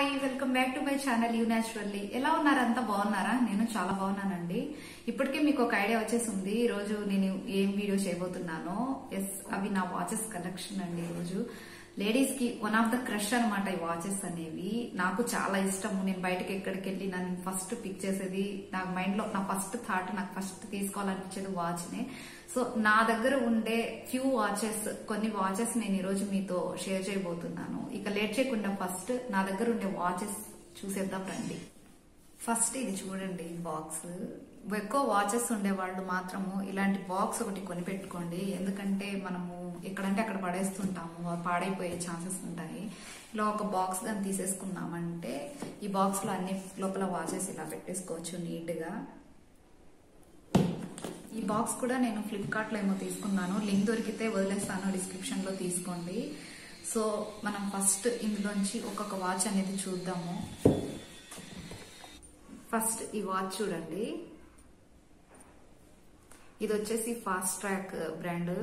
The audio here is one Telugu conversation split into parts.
Hi welcome back to my channel you naturally ఎలా ఉన్నారంతా బాగున్నారా? నేను చాలా బాగున్నానండి. ఇప్పటికే మీకు ఒక ఐడియా వచ్చేసింది. ఈ రోజు నేను ఏం వీడియో చేయబోతున్నానో? ఎస్ అవి నా వాచెస్ కలెక్షన్ అండి ఈరోజు. రోజు లేడీస్కి వన్ ఆఫ్ ద క్రష్ అనమాట ఈ వాచెస్ అనేవి. నాకు చాలా ఇష్టము. నేను బయటకి ఎక్కడికి వెళ్ళి నన్ను ఫస్ట్ పిక్ చేసేది. నా మైండ్లో నా ఫస్ట్ థాట్ నాకు ఫస్ట్ తీసుకోవాలనిపించేది వాచ్ నే. సో నా దగ్గర ఉండే ఫ్యూ వాచెస్ కొన్ని వాచెస్ నేను ఈరోజు మీతో షేర్ చేయబోతున్నాను. ఇక లేట్ చేయకుండా ఫస్ట్ నా దగ్గర ఉండే వాచెస్ చూసేద్దాం రండి. ఫస్ట్ ఇది చూడండి బాక్స్ ఎక్కువ వాచెస్ ఉండే వాళ్ళు మాత్రము ఇలాంటి బాక్స్ ఒకటి కొనిపెట్టుకోండి. ఎందుకంటే మనము ఎక్కడంటే అక్కడ పడేస్తుంటాము. పాడైపోయే ఛాన్సెస్ ఉంటాయి. ఇలా ఒక బాక్స్ కానీ తీసేసుకున్నామంటే ఈ బాక్స్లో అన్ని లోపల వాచెస్ ఇలా పెట్టేసుకోవచ్చు నీట్గా ఈ బాక్స్ కూడా నేను ఫ్లిప్కార్ట్లో ఏమో తీసుకున్నాను. లింక్ దొరికితే వదిలేస్తాను డిస్క్రిప్షన్లో తీసుకోండి. సో మనం ఫస్ట్ ఇందులోంచి ఒక్కొక్క వాచ్ అనేది చూద్దాము. ఫస్ట్ ఈ వాచ్ చూడండి. ఇది వచ్చేసి ఫాస్ట్ ట్రాక్ బ్రాండ్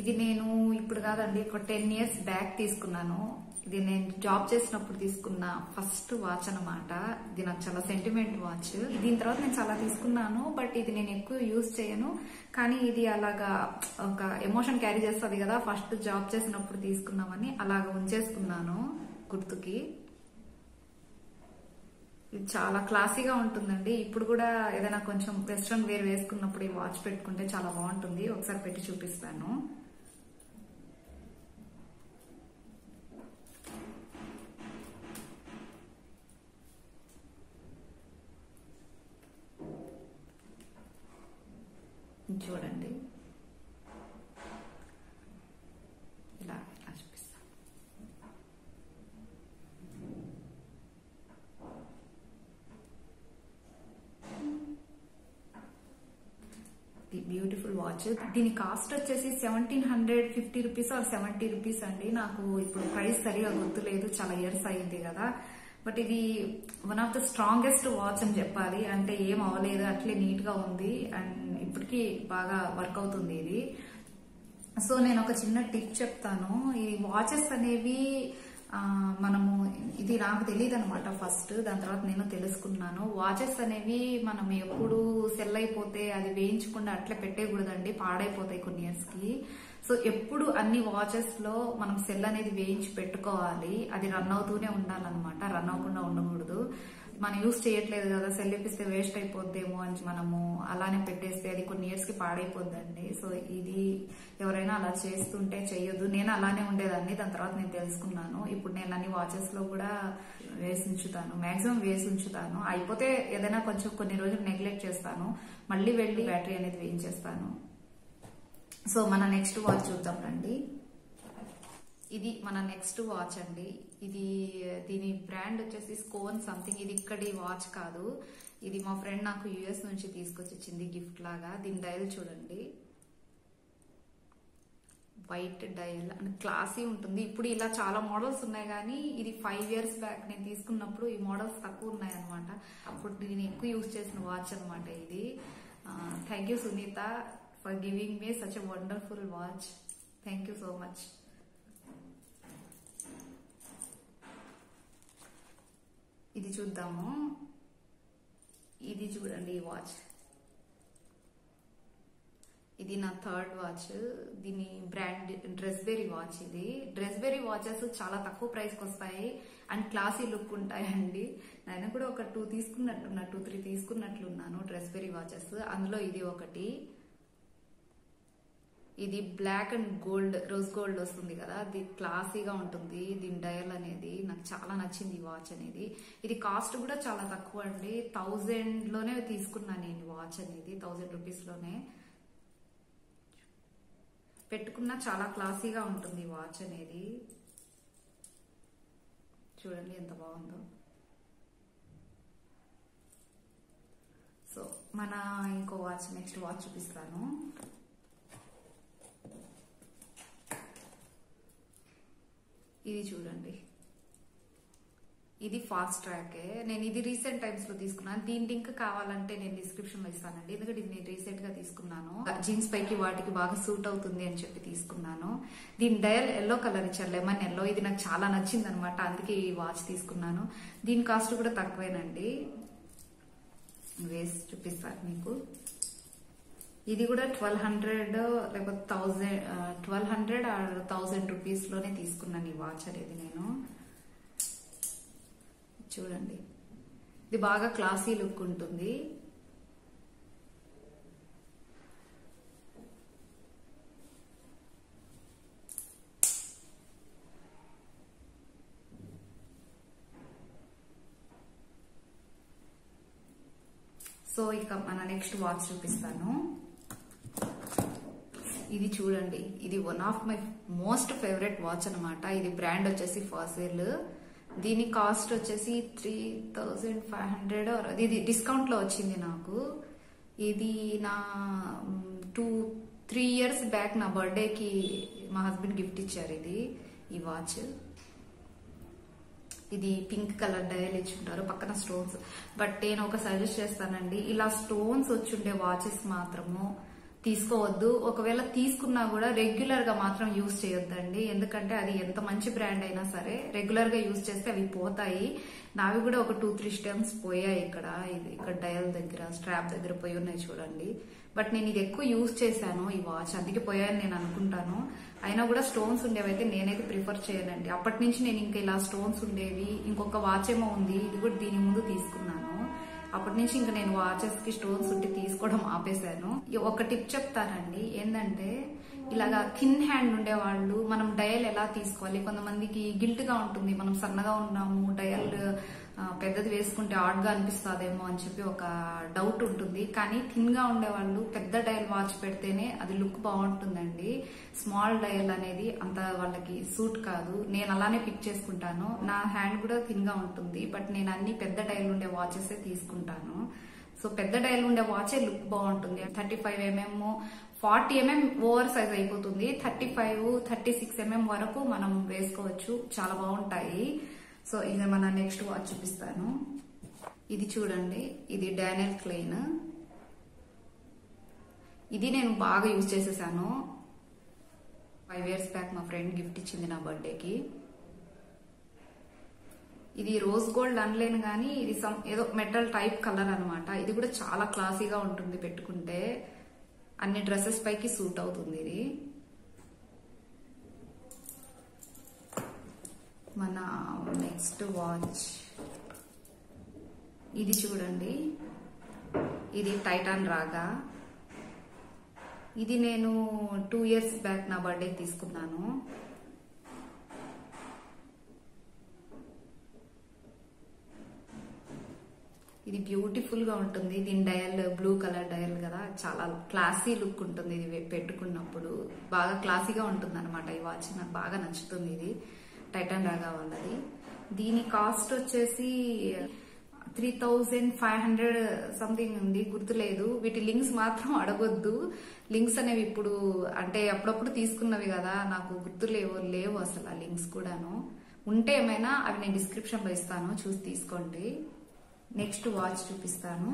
ఇది నేను ఇప్పుడు కాదండి ఒక టెన్ ఇయర్స్ బ్యాక్ తీసుకున్నాను. ఇది నేను జాబ్ చేసినప్పుడు తీసుకున్న ఫస్ట్ వాచ్ అనమాట ఇది నాకు చాలా సెంటిమెంట్ వాచ్ దీని తర్వాత నేను చాలా తీసుకున్నాను బట్ ఇది నేను ఎక్కువ యూజ్ చేయను. కానీ ఇది అలాగా ఒక ఎమోషన్ క్యారీ చేస్తుంది కదా ఫస్ట్ జాబ్ చేసినప్పుడు తీసుకున్నామని అలాగా ఉంచేసుకున్నాను గుర్తుకి. ఇది చాలా క్లాసీగా ఉంటుందండి. ఇప్పుడు కూడా ఏదైనా కొంచెం వెస్ట్రన్ వేర్ వేసుకున్నప్పుడు ఈ వాచ్ పెట్టుకుంటే చాలా బాగుంటుంది. ఒకసారి పెట్టి చూపిస్తాను. చూడండి ఇలా ఇలా చూపిస్తాను బ్యూటిఫుల్ వాచ్. దీని కాస్ట్ వచ్చేసి seventeen hundred fifty rupees or seventy rupees అండి. నాకు ఇప్పుడు ప్రైస్ సరిగా గుర్తులేదు. చాలా ఇయర్స్ అయింది కదా. బట్ ఇది one of the strongest watch అని చెప్పాలి. అంటే ఏం అవ్వలేదు. అట్లే నీట్గా ఉంది. అండ్ ఇప్పటికీ బాగా వర్క్ అవుతుంది ఇది. సో నేను ఒక చిన్న టిప్ చెప్తాను. ఈ వాచెస్ అనేవి మనము ఇది నాకు తెలియదు అనమాట ఫస్ట్ దాని తర్వాత నేను తెలుసుకున్నాను. వాచెస్ అనేవి మనం ఎప్పుడు సెల్ అయిపోతే అది వేయించకుండా అట్లే పెట్టేయకూడదండి. పాడైపోతాయి కొన్ని ఇయర్స్కి. సో ఎప్పుడు అన్ని వాచెస్లో మనం సెల్ అనేది వేయించి పెట్టుకోవాలి. అది రన్ అవుతూనే ఉండాలన్నమాట. రన్ అవ్వకుండా ఉండకూడదు. మనం యూస్ చేయట్లేదు కదా సెల్ ఇప్పిస్తే వేస్ట్ అయిపోద్దేమో అని మనము అలానే పెట్టేస్తే అది కొన్ని ఇయర్స్కి పాడైపోద్దండి. సో ఇది ఎవరైనా అలా చేస్తుంటే చెయ్యొద్దు. నేను అలానే ఉండేదాన్ని దాని తర్వాత నేను తెలుసుకున్నాను. ఇప్పుడు నేను అన్ని వాచెస్లో కూడా వేసి ఉంచుతాను. మాక్సిమం వేసి ఉంచుతాను. అయిపోతే ఏదైనా కొంచెం కొన్ని రోజులు నెగ్లెక్ట్ చేస్తాను. మళ్ళీ వెళ్ళి బ్యాటరీ అనేది వేయించేస్తాను. సో మన నెక్స్ట్ వాచ్ చూద్దాం రండి. ఇది మన నెక్స్ట్ వాచ్ అండి. ఇది దీని బ్రాండ్ వచ్చేసి స్కోన్ సంథింగ్ ఇది ఇక్కడి వాచ్ కాదు. ఇది మా ఫ్రెండ్ నాకు యుఎస్ నుంచి తీసుకొచ్చి గిఫ్ట్ లాగా. దీని డయల్ చూడండి. వైట్ డయల్ అండ్ క్లాసీ ఉంటుంది. ఇప్పుడు ఇలా చాలా మోడల్స్ ఉన్నాయి కానీ ఇది ఫైవ్ ఇయర్స్ బ్యాక్ నేను తీసుకున్నప్పుడు ఈ మోడల్స్ తక్కువ ఉన్నాయి అనమాట అప్పుడు నేను ఎక్కువ యూజ్ చేసిన వాచ్ అనమాట ఇది. Thank you Sunitha for giving me such a wonderful watch thank you so much ఇది చూద్దాము. ఇది చూడండి ఈ వాచ్ ఇది నా థర్డ్ వాచ్ దీని బ్రాండ్ డ్రెస్బెరీ వాచ్ ఇది. డ్రెస్బెరీ వాచెస్ చాలా తక్కువ ప్రైస్కి వస్తాయి అండ్ క్లాసీ లుక్ ఉంటాయండి. నేను కూడా ఒక టూ తీసుకున్నట్టున్నా టూ త్రీ తీసుకున్నట్లున్నాను డ్రెస్బెరీ వాచెస్ అందులో ఇది ఒకటి. ఇది black and gold rose gold వస్తుంది కదా అది క్లాసీగా ఉంటుంది దీని డయల్ అనేది నాకు చాలా నచ్చింది ఈ వాచ్ అనేది. ఇది కాస్ట్ కూడా చాలా తక్కువ అండి. థౌజండ్లోనే తీసుకున్నాను నేను వాచ్ అనేది థౌజండ్ రూపీస్లోనే పెట్టుకున్నా చాలా క్లాసీగా ఉంటుంది ఈ వాచ్ అనేది. చూడండి ఎంత బాగుందో. సో మన ఇంకో వాచ్ నెక్స్ట్ వాచ్ చూపిస్తాను. ఇది చూడండి. ఇది ఫాస్ట్ ట్రాకే నేను ఇది రీసెంట్ టైమ్స్లో తీసుకున్నాను. దీని లింక్ కావాలంటే నేను డిస్క్రిప్షన్లో ఇస్తానండి. ఎందుకంటే ఇది నేను రీసెంట్గా తీసుకున్నాను. జీన్స్ పైకి వాటికి బాగా సూట్ అవుతుంది అని చెప్పి తీసుకున్నాను. దీని డయల్ ఎల్లో కలర్ ఇచ్చారు. లెమన్ ఎల్లో ఇది నాకు చాలా నచ్చింది అనమాట అందుకే ఈ వాచ్ తీసుకున్నాను. దీని కాస్ట్ కూడా తక్కువేనండి. వేసి చూపిస్తాను మీకు. ఇది కూడా ట్వెల్వ్ హండ్రెడ్ లేకపోతే thousand twelve hundred or thousand రూపీస్లోనే తీసుకున్నాను ఈ వాచ్ అనేది నేను. చూడండి. ఇది బాగా క్లాసీ లుక్ ఉంటుంది. సో ఇక మన నెక్స్ట్ వాచ్ చూపిస్తాను. ఇది చూడండి. ఇది one of my most favourite watch అనమాట ఇది బ్రాండ్ వచ్చేసి ఫాసిల్ దీని కాస్ట్ వచ్చేసి త్రీ థౌజండ్ ఫైవ్ హండ్రెడ్ ఇది డిస్కౌంట్లో వచ్చింది నాకు. ఇది నా టూ త్రీ ఇయర్స్ బ్యాక్ నా బర్త్డేకి మా హస్బెండ్ గిఫ్ట్ ఇచ్చారు ఇది ఈ వాచ్ ఇది పింక్ కలర్ డయల్ ఇచ్చి ఉంటారు పక్కన స్టోన్స్ బట్ నేను ఒక సజెస్ట్ చేస్తానండి. ఇలా స్టోన్స్ వచ్చుండే వాచెస్ మాత్రము తీసుకోవద్దు. ఒకవేళ తీసుకున్నా కూడా రెగ్యులర్గా మాత్రం యూజ్ చేయొద్దండి. ఎందుకంటే అది ఎంత మంచి బ్రాండ్ అయినా సరే రెగ్యులర్గా యూజ్ చేస్తే అవి పోతాయి. నావి కూడా ఒక టూ త్రీ స్టెమ్స్ పోయాయి ఇక్కడ. ఇది ఇక్కడ డయల్ దగ్గర స్ట్రాప్ దగ్గర పోయి ఉన్నాయి చూడండి. బట్ నేను ఇది ఎక్కువ యూజ్ చేశాను ఈ వాచ్. అందుకే పోయాయని నేను అనుకుంటాను. అయినా కూడా స్టోన్స్ ఉండేవైతే నేనైతే ప్రిఫర్ చేయనండి. అప్పటి నుంచి నేను ఇంకా ఇలా స్టోన్స్ ఉండేవి. ఇంకొక వాచ్ ఏమో ఉంది. ఇది కూడా దీని ముందు తీసుకున్నాను. అప్పటి నుంచి ఇంకా నేను వాచెస్కి స్టోన్స్ ఉంటే తీసుకోవడం ఆపేశాను. ఒక టిప్ చెప్తానండి. ఏంటంటే ఇలాగా థిన్ హ్యాండ్ ఉండే వాళ్ళు మనం డయల్ ఎలా తీసుకోవాలి? కొంతమందికి గిల్ట్గా ఉంటుంది. మనం సన్నగా ఉన్నాము డయల్ పెద్దది వేసుకుంటే ఆడ్గా అనిపిస్తుందేమో అని చెప్పి ఒక డౌట్ ఉంటుంది. కానీ థిన్గా ఉండే వాళ్ళు పెద్ద డయల్ వాచ్ పెడితేనే అది లుక్ బాగుంటుందండి. స్మాల్ డయల్ అనేది అంత వాళ్ళకి సూట్ కాదు. నేను అలానే పిక్ చేసుకుంటాను. నా హ్యాండ్ కూడా థిన్గా ఉంటుంది. బట్ నేను అన్ని పెద్ద డయల్ ఉండే వాచెస్ తీసుకుంటాను. సో పెద్ద డైల్ ఉండే వాచే లుక్ బాగుంటుంది. Thirty five mm forty mm over size అయిపోతుంది. Thirty five thirty six MM వరకు మనం వేసుకోవచ్చు. చాలా బాగుంటాయి. సో ఇది మన నెక్స్ట్ వాచ్ చూపిస్తాను. ఇది చూడండి. ఇది డానియల్ క్లెయిన్ ఇది నేను బాగా యూజ్ చేసేసాను. ఫైవ్ ఇయర్స్ బ్యాక్ మా ఫ్రెండ్ గిఫ్ట్ ఇచ్చింది నా బర్త్డేకి. ఇది రోజ్ గోల్డ్ అనలేను కానీ ఇది సమ్ ఏదో మెటల్ టైప్ కలర్ అనమాట ఇది కూడా చాలా క్లాసీగా ఉంటుంది పెట్టుకుంటే. అన్ని డ్రెస్సెస్ పైకి సూట్ అవుతుంది ఇది. మన నెక్స్ట్ వాచ్ ఇది చూడండి. ఇది టైటాన్ రాగా. ఇది నేను టూ ఇయర్స్ బ్యాక్ నా బర్త్డే తీసుకున్నాను. ఇది బ్యూటిఫుల్గా ఉంటుంది. దీని డయల్ బ్లూ కలర్ డయల్ కదా. చాలా క్లాసీ లుక్ ఉంటుంది. ఇది పెట్టుకున్నప్పుడు. బాగా క్లాసీగా ఉంటుంది అనమాట ఈ వాచ్ నాకు బాగా నచ్చుతుంది ఇది. టైటన్ రాగా ఉన్నది. దీని కాస్ట్ వచ్చేసి three thousand five hundred something ఉంది గుర్తులేదు. వీటి లింక్స్ మాత్రం అడగొద్దు. లింక్స్ అనేవి ఇప్పుడు అంటే అప్పుడప్పుడు తీసుకున్నవి కదా నాకు గుర్తులేవు లేవు అసలు ఆ లింక్స్ కూడాను. ఉంటే ఏమైనా అవి నేను డిస్క్రిప్షన్లో ఇస్తాను చూసి తీసుకోండి. నెక్స్ట్ వాచ్ చూపిస్తాను.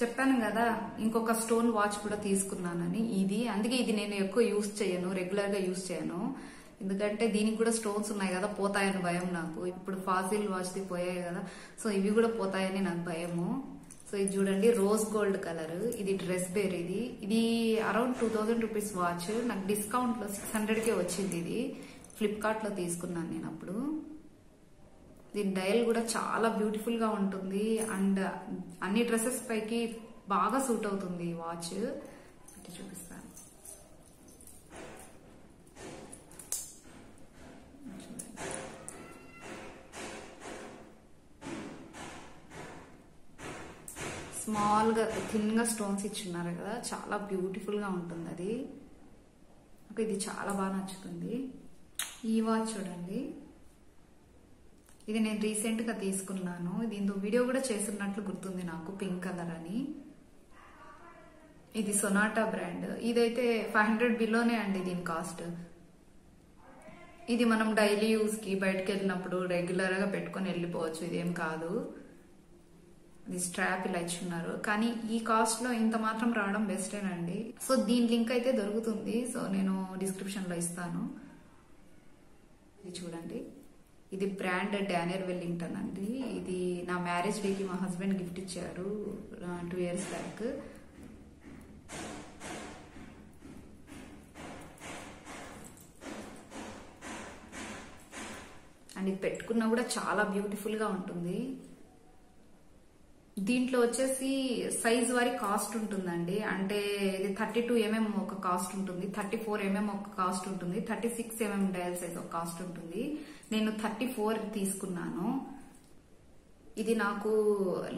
చెప్పాను కదా ఇంకొక స్టోన్ వాచ్ కూడా తీసుకున్నానని. ఇది అందుకే ఇది నేను ఎక్కువ యూస్ చేయను రెగ్యులర్గా యూస్ చేయను. ఎందుకంటే దీనికి కూడా స్టోన్స్ ఉన్నాయి కదా పోతాయని భయం నాకు. ఇప్పుడు ఫాసిల్ వాచ్ ది పోయాయి కదా సో ఇవి కూడా పోతాయని నాకు భయము. సో ఇది చూడండి రోజ్ గోల్డ్ కలర్ ఇది డ్రెస్ బేర్ ఇది ఇది around two thousand rupees watch నాకు డిస్కౌంట్లో సిక్స్ హండ్రెడ్ కే వచ్చింది ఇది. ఫ్లిప్కార్ట్లో తీసుకున్నాను నేను అప్పుడు. దీని డయల్ కూడా చాలా బ్యూటిఫుల్గా ఉంటుంది. అండ్ అన్ని డ్రెస్సెస్ పైకి బాగా సూట్ అవుతుంది ఈ వాచ్ చూపిస్తాను. స్మాల్గా థిన్గా స్టోన్స్ ఇచ్చున్నారు కదా. చాలా బ్యూటిఫుల్గా ఉంటుంది అది. ఇది చాలా బాగా నచ్చుతుంది. ఈ వాచ్ చూడండి. ఇది నేను రీసెంట్గా తీసుకున్నాను దీంతో వీడియో కూడా చేస్తున్నట్లు గుర్తుంది నాకు పింక్ కలర్ అని. ఇది సొనాటా బ్రాండ్. ఇదైతే ఫైవ్ హండ్రెడ్ బిలోనే అండి దీని కాస్ట్. ఇది మనం డైలీ యూస్కి బయటకు వెళ్ళినప్పుడు రెగ్యులర్గా పెట్టుకొని వెళ్ళిపోవచ్చు ఇదేం కాదు. ఇది స్ట్రాప్ ఇలా ఇచ్చున్నారు. కానీ ఈ కాస్ట్లో ఇంత మాత్రం రావడం బెస్టేనండి. సో దీని లింక్ అయితే దొరుకుతుంది. సో నేను డిస్క్రిప్షన్లో ఇస్తాను. ఇది చూడండి. ఇది బ్రాండ్ డానియర్ వెల్లింగ్టన్ అండి. ఇది నా మ్యారేజ్ డేకి మా హస్బెండ్ గిఫ్ట్ ఇచ్చారు టూ ఇయర్స్ బ్యాక్. అండ్ ఇది పెట్టుకున్నా కూడా చాలా బ్యూటిఫుల్గా ఉంటుంది. దీంట్లో వచ్చేసి సైజ్ వారి కాస్ట్ ఉంటుందండి. అంటే ఇది థర్టీ టూ ఎంఎం ఒక కాస్ట్ ఉంటుంది. థర్టీ ఫోర్ ఎంఎం ఒక కాస్ట్ ఉంటుంది. Thirty six mm dial size ఒక కాస్ట్ ఉంటుంది. నేను థర్టీ ఫోర్ తీసుకున్నాను. ఇది నాకు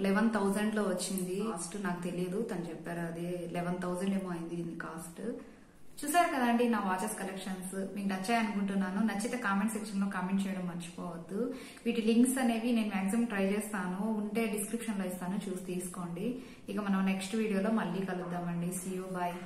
లెవెన్ థౌజండ్లో వచ్చింది. కాస్ట్ నాకు తెలియదు. తను చెప్పారు అది లెవెన్ థౌజండ్ ఏమో అయింది దీని కాస్ట్. చూసారు కదండి నా వాచెస్ కలెక్షన్స్ మీకు నచ్చాయి అనుకుంటున్నాను. నచ్చితే కామెంట్ సెక్షన్లో కామెంట్ చేయడం మర్చిపోవద్దు. వీటి లింక్స్ అనేవి నేను మాక్సిమం ట్రై చేస్తాను. ఉంటే డిస్క్రిప్షన్లో ఇస్తాను. చూసి తీసుకోండి. ఇక మనం నెక్స్ట్ వీడియోలో మళ్ళీ కలుద్దామండి. See you bye